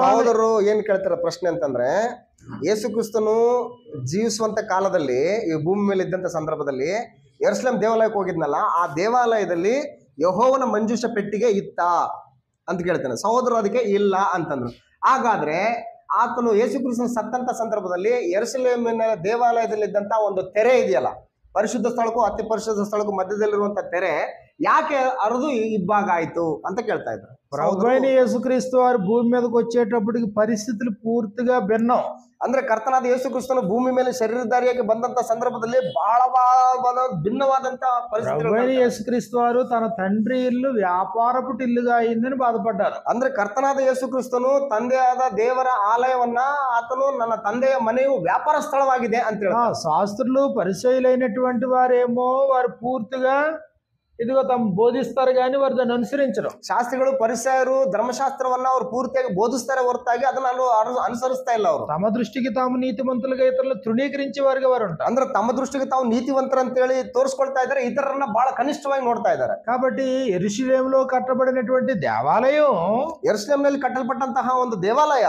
ಸಹೋದರರು ಏನ್ ಕೇಳ್ತಾರೆ ಪ್ರಶ್ನೆ ಅಂತಂದ್ರೆ, ಯೇಸು ಕ್ರಿಸ್ತನು ಜೀವಿಸುವಂತ ಕಾಲದಲ್ಲಿ, ಈ ಭೂಮಿ ಮೇಲೆ ಇದ್ದಂತ ಸಂದರ್ಭದಲ್ಲಿ ಯೆರೂಸಲೇಮ್ ದೇವಾಲಯಕ್ಕೆ ಹೋಗಿದ್ನಲ್ಲ, ಆ ದೇವಾಲಯದಲ್ಲಿ ಯಹೋವನ ಮಂಜುಷ ಪೆಟ್ಟಿಗೆ ಇತ್ತ ಅಂತ ಕೇಳ್ತಾನೆ. ಸಹೋದರರು ಅದಕ್ಕೆ ಇಲ್ಲ ಅಂತಂದ್ರು. ಹಾಗಾದ್ರೆ ಆತನು ಯೇಸು ಕ್ರಿಸ್ತನ ಸತ್ತಂತ ಸಂದರ್ಭದಲ್ಲಿ ಎರಸ್ಲೇಮಿನ ದೇವಾಲಯದಲ್ಲಿ ಇದ್ದಂತ ಒಂದು ತೆರೆ ಇದೆಯಲ್ಲ, ಪರಿಶುದ್ಧ ಸ್ಥಳಕ್ಕೂ ಅತಿ ಪರಿಶುದ್ಧ ಸ್ಥಳಕ್ಕೂ ಮಧ್ಯದಲ್ಲಿರುವಂತ ತೆರೆ ಯಾಕೆ ಅರದು ಇಬ್ಬಾಗ ಆಯ್ತು ಅಂತ ಕೇಳ್ತಾ ಇದ್ರು ప్రభువైన యేసుక్రీస్తు వారు భూమి మీదకి వచ్చేటప్పటికి పరిస్థితులు పూర్తిగా భిన్నం ಅಂದ್ರೆ ಕರ್ತನಾದ ಯೇಸು ಕ್ರಿಸ್ತನು ಭೂಮಿ ಮೇಲೆ ಶರೀರಧಾರಿಯಾಗಿ ಬಂದಂತ ಸಂದರ್ಭದಲ್ಲಿ ಬಹಳ ಬಹಳ ಭಿನ್ನವಾದಂತ ప్రభువైన ಪರಿಸ್ಥಿತಿ యేసుక్రీస్తు వారు తన తండ్రి ఇల్లు వ్యాపారపు ఇల్లుగా అయిందని బాధపడ్డారు ಅಂದ್ರೆ ಕರ್ತನಾದ ಯೇಸು ಕ್ರಿಸ್ತನು ತಂದೆಯಾದ ದೇವರ ಆಲಯವನ್ನ ಆತನು ನನ್ನ ತಂದೆಯ ಮನೆಯು ವ್ಯಾಪಾರ ಸ್ಥಳವಾಗಿದೆ ಅಂತ ఆ, ಹೇಳ್ತಾರೆ శాస్త్రులు పరిచయులైనటువంటి వారేమో వారు పూర్తిగా ఇదిగో తమ బోధిస్తారు కానీ వారు దాన్ని అనుసరించరు ಶಾಸ್ತ್ರಿಗಳು ಪರಿಸಯರು ಧರ್ಮಶಾಸ್ತ್ರವನ್ನ ಅವ್ರು ಪೂರ್ತಿಯಾಗಿ ಬೋಧಿಸ್ತಾರೆ ಹೊರತಾಗಿ ಅದನ್ನ ಅನು- ಅನು- ಅನುಸರಿಸ್ತಾ ಇಲ್ಲ ಅವರು తమ దృష్టికి తాము నీతిమంతులుగా ఇతరులు తృణీకరించే వారుగా వారు ఉంటారు ಅಂದ್ರೆ ತಮ್ಮ ದೃಷ್ಟಿಗೆ ತಾವು ನೀತಿವಂತರು ಅಂತೇಳಿ ತೋರಿಸ್ಕೊಳ್ತಾ ಇದ್ದಾರೆ ಇತರರನ್ನ ಬಹಳ ಕನಿಷ್ಠವಾಗಿ ನೋಡ್ತಾ ಇದ್ದಾರೆ కాబట్టి ఎరుషులేములో కట్టబడినటువంటి దేవాలయం ನಲ್ಲಿ ಕಟ್ಟಲ್ಪಟ್ಟಂತಹ ಒಂದು ದೇವಾಲಯ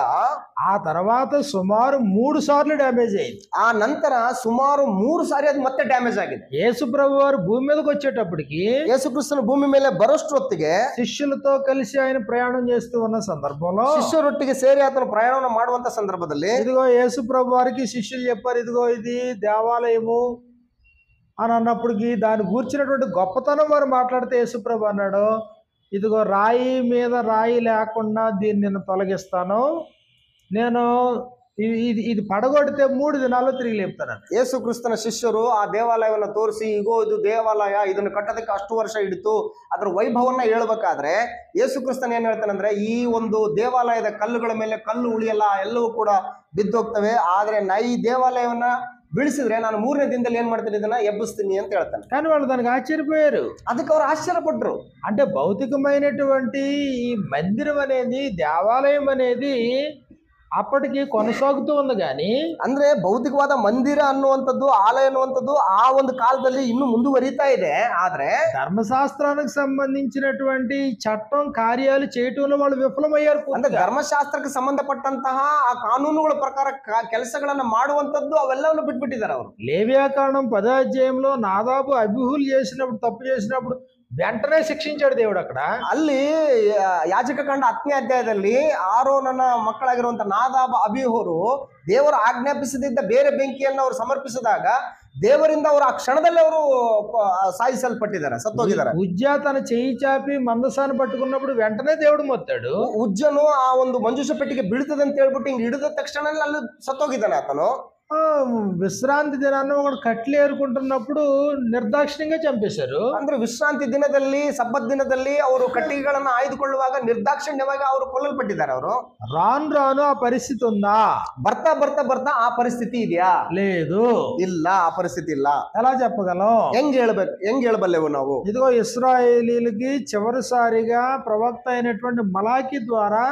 ఆ తర్వాత సుమారు మూడు సార్లు డ్యామేజ్ అయింది ಆ ನಂತರ ಸುಮಾರು ಮೂರು ಸಾರಿ ಅದು ಮತ್ತೆ ಡ್ಯಾಮೇಜ್ ಆಗಿದೆ యేసు ప్రభు వారు భూమి మీదకి వచ్చేటప్పటికి ಯೇಸು ಕ್ರಿಸ್ತನ ಭೂಮಿ ಮೇಲೆ ಬರೋಷ್ಟು ಹೊತ್ತಿಗೆ శిష్యులతో కలిసి ఆయన ప్రయాణం చేస్తూ ఉన్న సందర్భంలో ಶಿಷ್ಯರೊಟ್ಟಿಗೆ ಸೇರಿ ಆತನು ಪ್ರಯಾಣವನ್ನು ಮಾಡುವಂತ ಸಂದರ್ಭದಲ್ಲಿ ఇదిగో యేసు ప్రభు వారికి శిష్యులు చెప్పారు ఇదిగో ఇది దేవాలయము అని అన్నప్పటికి దాని గూర్చినటువంటి గొప్పతనం వారు మాట్లాడితే యేసు ప్రభు అన్నాడు ఇదిగో రాయి మీద రాయి లేకుండా దీన్ని నేను తొలగిస్తాను నేను ఇది ఇది ఇది పడగొడితే మూడు దినాల్లో తిరిగి లేపుతాను ಯೇಸು ಕ್ರಿಸ್ತನ ಶಿಷ್ಯರು ಆ ದೇವಾಲಯವನ್ನು ತೋರಿಸಿ ಇಗೋ ಇದು ದೇವಾಲಯ ಇದನ್ನು ಕಟ್ಟೋದಕ್ಕೆ ಅಷ್ಟು ವರ್ಷ ಹಿಡಿತು ಅದರ ವೈಭವನ್ನ ಹೇಳ್ಬೇಕಾದ್ರೆ ಯೇಸು ಕ್ರಿಸ್ತನ್ ಏನ್ ಹೇಳ್ತಾನಂದ್ರೆ ಈ ಒಂದು ದೇವಾಲಯದ ಕಲ್ಲುಗಳ ಮೇಲೆ ಕಲ್ಲು ಉಳಿಯಲ್ಲ ಎಲ್ಲವೂ ಕೂಡ ಬಿದ್ದೋಗ್ತವೆ ಆದ್ರೆ ನಾ ಈ ದೇವಾಲಯವನ್ನ ಬೀಳಿಸಿದ್ರೆ ನಾನು ಮೂರನೇ ದಿನದಲ್ಲಿ ಏನ್ ಮಾಡ್ತೀನಿ ಇದನ್ನ ಎಬ್ಬಿಸ್ತೀನಿ ಅಂತ ಹೇಳ್ತಾನೆ కానీ వాళ్ళు దానికి ఆశ్చర్యపోయారు ಅದಕ್ಕೆ ಅವ್ರು ಆಶ್ಚರ್ಯಪಟ್ರು అంటే భౌతికమైనటువంటి ఈ మందిరం అనేది దేవాలయం అనేది ಅಪ್ಪಟಿಗೆ ಕೊನಸಾಗ್ತು ಒಂದು ಗಾನಿ ಅಂದ್ರೆ ಭೌತಿಕವಾದ ಮಂದಿರ ಅನ್ನುವಂಥದ್ದು ಆಲಯ ಅನ್ನುವಂಥದ್ದು ಆ ಒಂದು ಕಾಲದಲ್ಲಿ ಇನ್ನು ಮುಂದುವರಿತಾ ಇದೆ ಆದ್ರೆ ధర్మశాస్త్రానికి సంబంధించినటువంటి చట్టం కార్యాలు చేయటంలో వాళ్ళు విఫలమయ్యారు పూర్తిగా. ಅಂದ್ರೆ ಧರ್ಮಶಾಸ್ತ್ರಕ್ಕೆ ಸಂಬಂಧಪಟ್ಟಂತಹ ಆ ಕಾನೂನುಗಳ ಪ್ರಕಾರ ಕ- ಕೆಲಸಗಳನ್ನ ಮಾಡುವಂತದ್ದು ಅವೆಲ್ಲವನ್ನು ಬಿಟ್ಬಿಟ್ಟಿದ್ದಾರೆ ಅವರು లేవ్యాకాండం పదాధ్యాయంలో నాదాబు అభిహులు చేసినప్పుడు తప్పు చేసినప్పుడు వెంటనే శిక్షించాడు దేవుడు అక్కడ ಅಲ್ಲಿ ಆ, ಯಾಜಕ ಕಂಡ ಹತ್ತನೇ ಅಧ್ಯಾಯದಲ್ಲಿ ಆರೋನನ ಮಕ್ಕಳಾಗಿರುವಂತ ನಾದಾಬ ಅಬಿಹೋರು ದೇವರು ಆಜ್ಞಾಪಿಸದಿದ್ದ ಬೇರೆ ಬೆಂಕಿಯನ್ನು ಅವರು ಸಮರ್ಪಿಸಿದಾಗ ದೇವರಿಂದ ಅವರು ಆ ಕ್ಷಣದಲ್ಲಿ ಅವರು ಸಾಯಿಸಲ್ಪಟ್ಟಿದ್ದಾರೆ ಸತ್ತೋಗಿದ್ದಾರೆ ఉజ్జా తన చెయ్యి చాపి మందసాన్ని పట్టుకున్నప్పుడు వెంటనే దేవుడు మొత్తాడు ಉಜ್ಜನು ಆ ಒಂದು ಮಂಜುಷ ಪೆಟ್ಟಿಗೆ ಬೀಳ್ತದೆ ಅಂತ ಹೇಳ್ಬಿಟ್ಟು ಹಿಂಗ್ ಹಿಡಿದ ತಕ್ಷಣ ಅಲ್ಲಿ ಸತ್ತೋಗಿದ್ದಾನೆ ಆತನು ఆ, విశ్రాంతి దినాన్ని ఒకడు కట్లు ఏరుకుంటున్నప్పుడు నిర్దాక్షిణ్యంగా చంపేశారు ಅಂದ್ರೆ ವಿಶ್ರಾಂತಿ ದಿನದಲ್ಲಿ ಸಬ್ಬತ್ ದಿನದಲ್ಲಿ ಅವರು ಕಟ್ಟಿಗೆಗಳನ್ನ ಆಯ್ದುಕೊಳ್ಳುವಾಗ ನಿರ್ದಾಕ್ಷಿಣ್ಯವಾಗಿ ಅವರು ಕೊಲ್ಲಲ್ಪಟ್ಟಿದ್ದಾರೆ ಅವರು రాను రాను ఆ పరిస్థితి ఉందా ಬರ್ತಾ ಬರ್ತಾ ಬರ್ತಾ ಆ ಪರಿಸ್ಥಿತಿ ಇದೆಯಾ లేదు ಇಲ್ಲ ಆ ಪರಿಸ್ಥಿತಿ ಇಲ್ಲ ఎలా చెప్పగలం ಹೆಂಗ್ ಹೇಳ್ಬೇಕು ಹೆಂಗ್ ಹೇಳ್ಬಲ್ಲೆವು ನಾವು ఇదిగో ఇస్రాయేలీలకి చివరిసారిగా ప్రవక్త అయినటువంటి మలాకి ద్వారా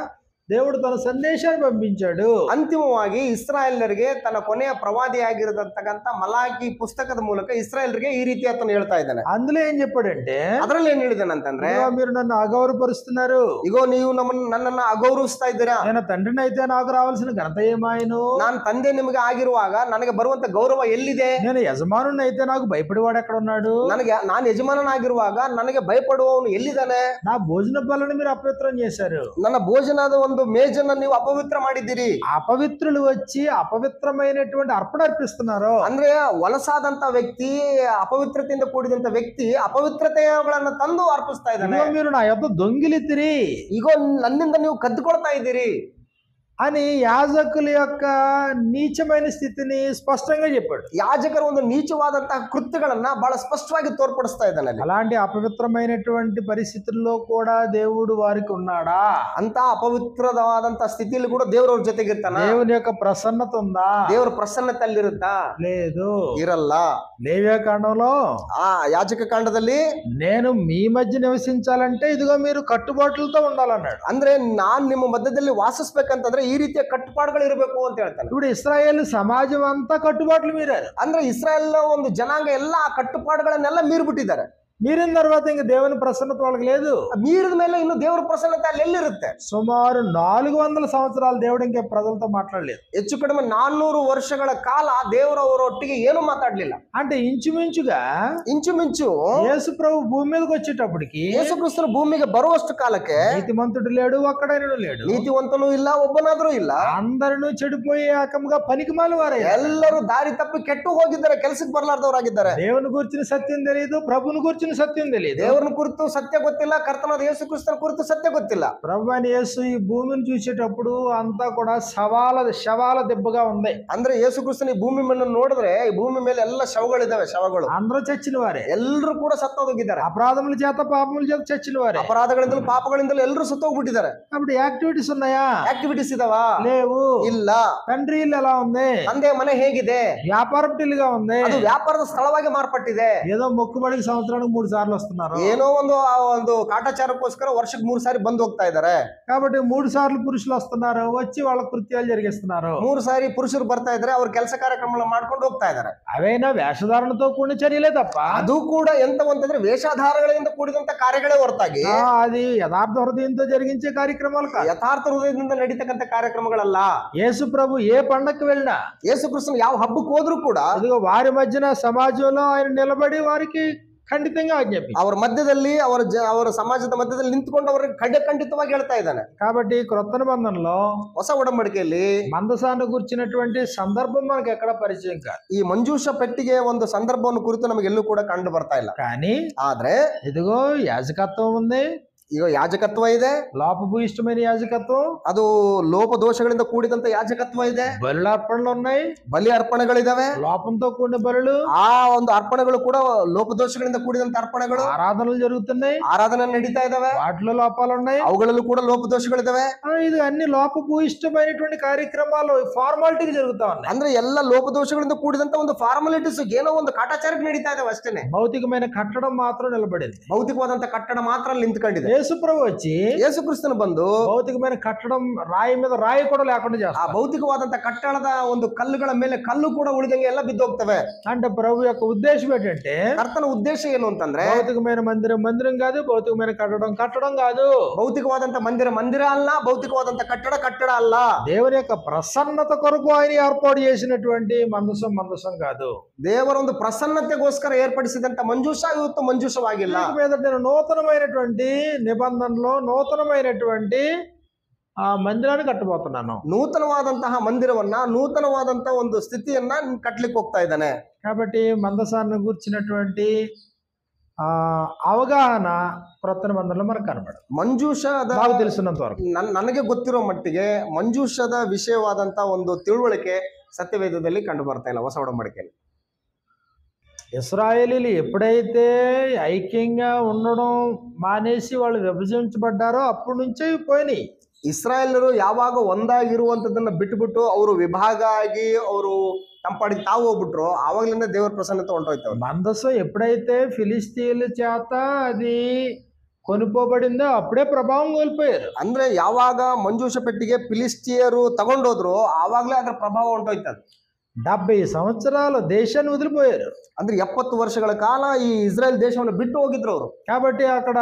దేవుడు తన సందేశాన్ని పంపించాడు ಅಂತಿಮವಾಗಿ ಇಸ್ರಾಯೇಲರಿಗೆ ತನ್ನ ಕೊನೆಯ ಪ್ರವಾದಿಯಾಗಿರತಕ್ಕಂತ ಮಲಾಕಿ ಪುಸ್ತಕದ ಮೂಲಕ ಇಸ್ರಾಯೇಲರಿಗೆ ಈ ರೀತಿ ಆತನು ಹೇಳ್ತಾ ಇದ್ದಾನೆ అందులో ఏం చెప్పాడంటే ಅದ್ರಲ್ಲಿ ಏನ್ ಹೇಳಿದಾನಂತಂದ್ರೆ ఇదిగో మీరు నన్ను అగౌరవపరుస్తున్నారు ಇಗೋ ನೀವು ನಮ್ಮನ್ನ ನನ್ನನ್ನ ಅಗೌರವಿಸ್ತಾ ಇದ್ದೀರಾ నేను తండ్రిని అయితే నాకు రావాల్సిన ఘనత ఏమాయను ನಾನು ತಂದೆ ನಿಮಗೆ ಆಗಿರುವಾಗ ನನಗೆ ಬರುವಂತ ಗೌರವ ಎಲ್ಲಿದೆ నేను యజమానుని అయితే నాకు భయపడేవాడు ఎక్కడ ఉన్నాడు ನನಗೆ ನಾನು ಯಜಮಾನನಾಗಿರುವಾಗ ನನಗೆ ಭಯಪಡುವವನು ಎಲ್ಲಿದ್ದಾನೆ నా భోజన బలను మీరు అపవిత్రం చేశారు ನನ್ನ ಭೋಜನದ ಒಂದು ಮೇಜನ್ನ ನೀವು ಅಪವಿತ್ರ ಮಾಡಿದ್ದೀರಿ అపవిత్రులు వచ్చి అపవిత్రమైనటువంటి అర్పణ అర్పిస్తున్నారు ಅಂದ್ರೆ ವಲಸಾದಂತ ವ್ಯಕ್ತಿ ಅಪವಿತ್ರತೆಯಿಂದ ಕೂಡಿದಂತ ವ್ಯಕ್ತಿ ಅಪವಿತ್ರತೆಗಳನ್ನ ತಂದು ಅರ್ಪಿಸ್ತಾ ಇದ್ದಾನೆ ఇదిగో మీరు నా యొక్క దొంగిలితిరి ಈಗ ನನ್ನಿಂದ ನೀವು ಕದ್ದುಕೊಳ್ತಾ ಇದ್ದೀರಿ అని యాజకుల యొక్క నీచమైన స్థితిని స్పష్టంగా చెప్పాడు ಯಾಜಕರು ಒಂದು ನೀಚವಾದಂತಹ ಕೃತ್ಯಗಳನ್ನ ಬಹಳ ಸ್ಪಷ್ಟವಾಗಿ ತೋರ್ಪಡಿಸ್ತಾ ಇದ್ದಾನೆ ಅಲ್ಲಿ అలాంటి అపవిత్రమైనటువంటి పరిస్థితుల్లో కూడా దేవుడు వారికి ఉన్నాడా ಅಂತ ಅಪವಿತ್ರವಾದಂತ ಸ್ಥಿತಿಯಲ್ಲಿ ಕೂಡ ದೇವರವ್ರ ಜೊತೆಗಿರ್ತಾನ దేవుని యొక్క ప్రసన్నత ఉందా ದೇವರ ಪ್ರಸನ್ನತೆ ಅಲ್ಲಿರುತ್ತಾ లేదు ಇರಲ್ಲ లేవ్యాకాండంలో ಆ ಯಾಜಕ ಕಾಂಡದಲ್ಲಿ నేను మీ మధ్య నివసించాలంటే ఇదిగో మీరు కట్టుబాట్లతో ఉండాలన్నాడు ಅಂದ್ರೆ ನಾನ್ ನಿಮ್ಮ ಮಧ್ಯದಲ್ಲಿ ವಾಸಿಸ್ಬೇಕಂತಂದ್ರೆ ಈ ರೀತಿಯ ಕಟ್ಟುಪಾಡುಗಳು ಇರಬೇಕು ಅಂತ ಹೇಳ್ತಾನೆ ఇప్పుడు ఇస్రాయేల్ సమాజం అంతా కట్టుబాట్లు మీరారు ಅಂದ್ರೆ ಇಸ್ರಾಯೇಲ್ ಒಂದು ಜನಾಂಗ ಎಲ್ಲ ಆ ಕಟ್ಟುಪಾಡುಗಳನ್ನೆಲ್ಲ ಮೀರ್ಬಿಟ್ಟಿದ್ದಾರೆ మీరిన తర్వాత ఇంక దేవుని ప్రసన్నత వాళ్ళకి లేదు ಮೀರಿದ ಮೇಲೆ ಇನ್ನು ದೇವರ ಪ್ರಸನ್ನತೆ ಅಲ್ಲಿ ಎಲ್ಲಿರುತ್ತೆ సుమారు నాలుగు వందల సంవత్సరాలు దేవుడు ఇంకే ప్రజలతో మాట్లాడలేదు ಹೆಚ್ಚು ಕಡಿಮೆ ನಾನ್ನೂರು ವರ್ಷಗಳ ಕಾಲ ದೇವರು ಅವರೊಟ್ಟಿಗೆ ಏನು ಮಾತಾಡ್ಲಿಲ್ಲ అంటే ఇంచుమించుగా ಇಂಚುಮಿಂಚು యేసు ప్రభు భూమి మీదకి వచ్చేటప్పటికి ಯೇಸುಕ್ರಿಸ್ತರು ಭೂಮಿಗೆ ಬರುವಷ್ಟು ಕಾಲಕ್ಕೆ నీతిమంతుడు లేడు ఒక్కడైనడు లేడు ನೀತಿವಂತನೂ ಇಲ್ಲ ಒಬ್ಬನಾದ್ರೂ ಇಲ್ಲ అందరూ చెడిపోయి ఏకంగా పనికి వారే ಎಲ್ಲರೂ ದಾರಿ ತಪ್ಪಿ ಕೆಟ್ಟು ಹೋಗಿದ್ದಾರೆ ಕೆಲ್ಸಕ್ಕೆ ಬರ್ಲಾರ್ದವರಾಗಿದ್ದಾರೆ దేవుని గురించిన సత్యం తెలియదు ప్రభుని గురించిన సత్యం తెలియదు ದೇವರನ್ನ ಕುರಿತು ಸತ್ಯ ಗೊತ್ತಿಲ್ಲ ಕರ್ತನಾದ ಯೇಸು ಕ್ರಿಸ್ತನ ಕುರಿತು ಸತ್ಯ ಗೊತ್ತಿಲ್ಲ ప్రభు అని యేసు ఈ భూమిని చూసేటప్పుడు అంతా కూడా శవాల శవాల దెబ్బగా ఉంది ಅಂದ್ರೆ ಯೇಸು ಕ್ರಿಸ್ತನ ಈ ಭೂಮಿ ಮೇಲೆ ನೋಡಿದ್ರೆ ಈ ಭೂಮಿ ಮೇಲೆ ಎಲ್ಲ ಶವಗಳಿದಾವೆ ಶವಗಳು అందరూ చచ్చిన వారే ಎಲ್ಲರೂ ಕೂಡ ಸತ್ತೋಗಿದ್ದಾರೆ అపరాధముల చేత పాపముల చేత చచ్చిన వారే ಅಪರಾಧಗಳಿಂದಲೂ ಪಾಪಗಳಿಂದಲೂ ಎಲ್ಲರೂ ಸತ್ತೋಗ್ಬಿಟ್ಟಿದ್ದಾರೆ అప్పుడు యాక్టివిటీస్ ఉన్నాయా ಆಕ್ಟಿವಿಟೀಸ್ ಇದಾವ లేవు ಇಲ್ಲ తండ్రి ఇల్లు ఎలా ఉంది ತಂದೆ ಮನೆ ಹೇಗಿದೆ వ్యాపారటిల్లుగా ఉంది ಅದು ವ್ಯಾಪಾರದ ಸ್ಥಳವಾಗಿ ಮಾರ್ಪಟ್ಟಿದೆ ఏదో మొక్కుబడికి సంవత్సరానికి మూడు సార్లు వస్తున్నారు ಏನೋ ಒಂದು ಆ ಒಂದು ಕಾಟಾಚಾರಕ್ಕೋಸ್ಕರ ವರ್ಷಕ್ಕೆ ಮೂರು ಸಾರಿ ಬಂದು ಹೋಗ್ತಾ ಇದ್ದಾರೆ కాబట్టి మూడు సార్లు పురుషులు వస్తున్నారు వచ్చి వాళ్ళ కృత్యాలు జరిగిస్తున్నారు ಮೂರು ಸಾರಿ ಪುರುಷರು ಬರ್ತಾ ಇದ್ರೆ ಅವ್ರ ಕೆಲಸ ಕಾರ್ಯಕ್ರಮಗಳನ್ನ ಮಾಡ್ಕೊಂಡು ಹೋಗ್ತಾ ಇದ್ದಾರೆ అవైనా వేషధారణతో కూడిన చర్యలే తప్ప ಅದು ಕೂಡ ಎಂತ ಅಂತಂದ್ರೆ ವೇಷಾಧಾರಗಳಿಂದ ಕೂಡಿದಂತ ಕಾರ್ಯಗಳೇ ಹೊರತಾಗಿ ఆ, అది యథార్థ హృదయంతో జరిగించే కార్యక్రమాలు కాదు ಯಥಾರ್ಥ ಹೃದಯದಿಂದ ನಡೀತಕ್ಕಂಥ ಕಾರ್ಯಕ್ರಮಗಳಲ್ಲ యేసు ప్రభు ఏ పండక్కి వెళ్ళినా ಯೇಸು ಕ್ರಿಸ್ತನ್ ಯಾವ ಹಬ್ಬಕ್ಕೆ ಹೋದ್ರು ಕೂಡ అదిగో వారి మధ్యన సమాజంలో ఆయన నిలబడి వారికి ఖండితంగా ఆజ్ఞాపి ಅವರ ಮಧ್ಯದಲ್ಲಿ ಅವರ ಜ ಅವರ ಸಮಾಜದ ಮಧ್ಯದಲ್ಲಿ ನಿಂತ್ಕೊಂಡು ಅವರಿಗೆ ಖಂಡ ಖಂಡಿತವಾಗಿ ಹೇಳ್ತಾ ಇದ್ದಾನೆ కాబట్టి క్రొత్త నిబంధనలో ಹೊಸ ಒಡಂಬಡಿಕೆಯಲ್ಲಿ మందసాన్ని గుర్చినటువంటి సందర్భం మనకి ఎక్కడ పరిచయం కాదు ಈ ಮಂಜೂಷ ಪೆಟ್ಟಿಗೆ ಒಂದು ಸಂದರ್ಭವನ್ನು ಕುರಿತು ನಮಗೆಲ್ಲೂ ಕೂಡ ಕಂಡು ಬರ್ತಾ ಇಲ್ಲ కానీ ಆದ್ರೆ ఇదిగో యాజకత్వం ఉంది ಈಗ ಯಾಜಕತ್ವ ಇದೆ లోపభూయిష్టమైన యాజకత్వం ಅದು ಲೋಪ ದೋಷಗಳಿಂದ ಕೂಡಿದಂತ ಯಾಜಕತ್ವ ಇದೆ బలులర్పణలు ఉన్నాయి ಬಲಿ ಅರ್ಪಣೆಗಳಿದಾವೆ లోపంతో కూడిన బలులు ಆ ಒಂದು ಅರ್ಪಣೆಗಳು ಕೂಡ ಲೋಪದೋಷಗಳಿಂದ ಕೂಡಿದಂತ ಅರ್ಪಣೆಗಳು ఆరాధనలు జరుగుతున్నాయి ಆರಾಧನೆ ನಡೀತಾ ಇದಾವೆ వాటిలో లోపాలు ఉన్నాయి ಅವುಗಳಲ್ಲೂ ಕೂಡ ಲೋಪದೋಷಗಳಿದಾವೆ ఆ, ఇది అన్ని లోపభూయిష్టమైనటువంటి కార్యక్రమాలు ఫార్మాలిటీకి జరుగుతా ఉన్నాయి ಅಂದ್ರೆ ಎಲ್ಲ ಲೋಪದೋಷಗಳಿಂದ ಕೂಡಿದಂತ ಒಂದು ಫಾರ್ಮಾಲಿಟೀಸ್ ಏನೋ ಒಂದು ಕಾಟಾಚಾರಕ್ಕೆ ನಡೀತಾ ಇದಾವೆ ಅಷ್ಟೇನೆ భౌతికమైన కట్టడం మాత్రం నిలబడింది ಭೌತಿಕವಾದಂತ ಕಟ್ಟಡ ಮಾತ್ರ ಅಲ್ಲಿ ನಿಂತ್ಕೊಂಡಿದೆ యేసుప్రభు వచ్చి ಯೇಸು ಕ್ರಿಸ್ತನ ಬಂದು భౌతికమైన కట్టడం రాయి మీద రాయి కూడా లేకుండా ಆ చేస్తారు ಭೌತಿಕವಾದಂತ ಕಟ್ಟಡದ ಒಂದು ಕಲ್ಲುಗಳ ಮೇಲೆ ಕಲ್ಲು ಕೂಡ ಉಳಿದಂಗೆ ಎಲ್ಲ ಬಿದ್ದೋಗ್ತವೆ అంటే ప్రభు యొక్క ఉద్దేశం ఏంటంటే ಕರ್ತನ ಉದ್ದೇಶ ಏನು ಅಂತಂದ್ರೆ భౌతికమైన మందిరం మందిరం కాదు భౌతికమైన కట్టడం కట్టడం కాదు ಭೌತಿಕವಾದಂತ ಮಂದಿರ ಮಂದಿರ ಅಲ್ಲ ಭೌತಿಕವಾದಂತ ಕಟ್ಟಡ ಕಟ್ಟಡ ಅಲ್ಲ దేవుని యొక్క ప్రసన్నత కొరకు ఆయన ఏర్పాటు చేసినటువంటి మందసం మందసం కాదు ದೇವರ ಒಂದು ಪ್ರಸನ್ನತೆಗೋಸ್ಕರ ಏರ್ಪಡಿಸಿದಂತ ಮಂಜೂಷ ಇವತ್ತು ಮಂಜೂಷವಾಗಿಲ್ಲ ఇక మీద నేను నూతనమైనటువంటి నిబంధనలో నూతనమైనటువంటి ఆ మందిరాన్ని కట్టబోతున్నాను ನೂತನವಾದಂತಹ ಮಂದಿರವನ್ನ ನೂತನವಾದಂತಹ ಒಂದು ಸ್ಥಿತಿಯನ್ನ ಕಟ್ಲಿಕ್ಕೆ ಹೋಗ್ತಾ ಇದ್ದಾನೆ కాబట్టి మందసాన్ని కూర్చున్నటువంటి ఆ అవగాహన క్రొత్త నిబంధనలో మనకు కనబడదు ಮಂಜೂಷದ నాకు తెలిసినంత వరకు ನನ್- ನನಗೆ ಗೊತ್ತಿರೋ ಮಟ್ಟಿಗೆ ಮಂಜೂಷದ ವಿಷಯವಾದಂತ ಒಂದು ತಿಳುವಳಿಕೆ ಸತ್ಯವೇದದಲ್ಲಿ ಕಂಡು ಬರ್ತಾ ಇಲ್ಲ ಹೊಸ ಒಡಂಬಡಿಕೆಯಲ್ಲಿ ఇస్రాయేలీలు ఎప్పుడైతే ఐక్యంగా ఉండడం మానేసి వాళ్ళు విభజించబడ్డారో అప్పటి నుంచే ఇవి పోయినాయి ಇಸ್ರಾಯೇಲರು ಯಾವಾಗ ಒಂದಾಗಿರುವಂತದನ್ನ ಬಿಟ್ಬಿಟ್ಟು ಅವರು ವಿಭಾಗ ಆಗಿ ಅವರು ತಮ್ಮ ಪಾಡಿಗೆ ತಾವು ಹೋಗ್ಬಿಟ್ರು ಆವಾಗ್ಲಿಂದ ದೇವರ ಪ್ರಸನ್ನತೆ ಹೊಂಟೋಯ್ತು మందసం ఎప్పుడైతే ఫిలిస్తీన్ల చేత అది కొనుక్కోబడిందో అప్పుడే ప్రభావం కోల్పోయారు ಅಂದ್ರೆ ಯಾವಾಗ ಮಂಜೂಷ ಪೆಟ್ಟಿಗೆ ಫಿಲಿಸ್ಟಿಯರು ತಗೊಂಡೋದ್ರು ಆವಾಗ್ಲೇ ಅದ್ರ ಪ್ರಭಾವ ಹೊಂಟೋಯ್ತದ డెబ్బై సంవత్సరాలు దేశాన్ని వదిలిపోయారు ಅಂದ್ರೆ ಎಪ್ಪತ್ತು ವರ್ಷಗಳ ಕಾಲ ಈ ಇಸ್ರಾಯೇಲ್ ದೇಶವನ್ನು ಬಿಟ್ಟು ಹೋಗಿದ್ರು ಅವರು కాబట్టి అక్కడ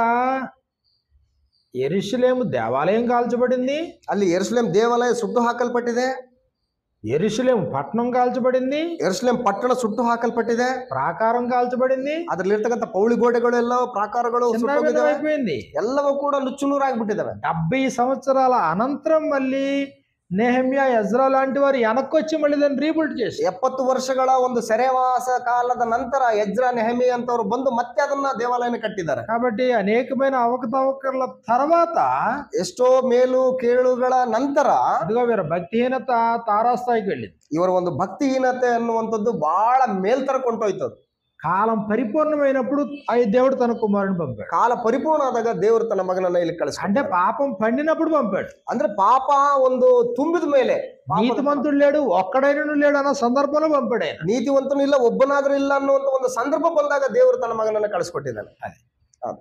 ఎరుషులేము దేవాలయం కాల్చబడింది ಅಲ್ಲಿ ಎರುಸಲೇಂ ದೇವಾಲಯ ಸುಟ್ಟು ಹಾಕಲ್ಪಟ್ಟಿದೆ ఎరుషులేము పట్టణం కాల్చబడింది ಎರುಸಲೇಂ ಪಟ್ಟಣ ಸುಟ್ಟು ಹಾಕಲ್ಪಟ್ಟಿದೆ ప్రాకారం కాల్చబడింది ಅದ್ರಲ್ಲಿರ್ತಕ್ಕಂಥ ಪೌಳಿ ಗೋಡೆಗಳು ಎಲ್ಲ ಪ್ರಾಕಾರಗಳು ಸುಟ್ಟೋಗಿದ್ದಾವೆ అయిపోయింది ಎಲ್ಲವೂ ಕೂಡ ನುಚ್ಚುನೂರಾಗ್ಬಿಟ್ಟಿದಾವೆ డెబ్బై సంవత్సరాల అనంతరం మళ్ళీ నెహమ్యా ఎజ్రా లాంటి వారు వెనక్కొచ్చి మళ్ళీ దాన్ని రీబిల్డ్ చేసి ಎಪ್ಪತ್ತು ವರ್ಷಗಳ ಒಂದು ಸೆರೆವಾಸ ಕಾಲದ ನಂತರ ಎಜ್ರ ನೆಹಮಿ ಅಂತವ್ರು ಬಂದು ಮತ್ತೆ ಅದನ್ನ ದೇವಾಲಯನ ಕಟ್ಟಿದ್ದಾರೆ కాబట్టి అనేకమైన అవకతవకల తర్వాత ಎಷ್ಟೋ ಮೇಲು ಕೇಳುಗಳ ನಂತರ ఇదిగో వీరు భక్తిహీనత తారాస్థాయికి వెళ్ళింది ಇವರ ಒಂದು ಭಕ್ತಿಹೀನತೆ ಅನ್ನುವಂಥದ್ದು ಬಹಳ ಮೇಲ್ತರ ಕೊಂಡೋಯ್ತು ಅದು. కాలం పరిపూర్ణమైనప్పుడు ఆ దేవుడు తన కుమారుని పంపాడు ಕಾಲ ಪರಿಪೂರ್ಣ ಆದಾಗ ದೇವರು ತನ್ನ ಮಗನನ್ನ ಇಲ್ಲಿ ಕಳಿಸ್ಕೊಂಡ అంటే పాపం పండినప్పుడు పంపాడు ಅಂದ್ರೆ ಪಾಪ ಒಂದು ತುಂಬಿದ ಮೇಲೆ ಪಾಪದ- నీతిమంతుడు లేడు ఒక్కడైన లేడు అన్న సందర్భంలో పంపాడు ఆయన ನೀತಿವಂತನು ಇಲ್ಲ ಒಬ್ಬನಾದ್ರೂ ಇಲ್ಲ ಅನ್ನುವಂತ ಒಂದು ಸಂದರ್ಭ ಬಂದಾಗ ದೇವರು ತನ್ನ ಮಗನನ್ನ ಕಳಿಸ್ಕೊಟ್ಟಿದ್ದಾನೆ ಅದೇ. ಹೌದು.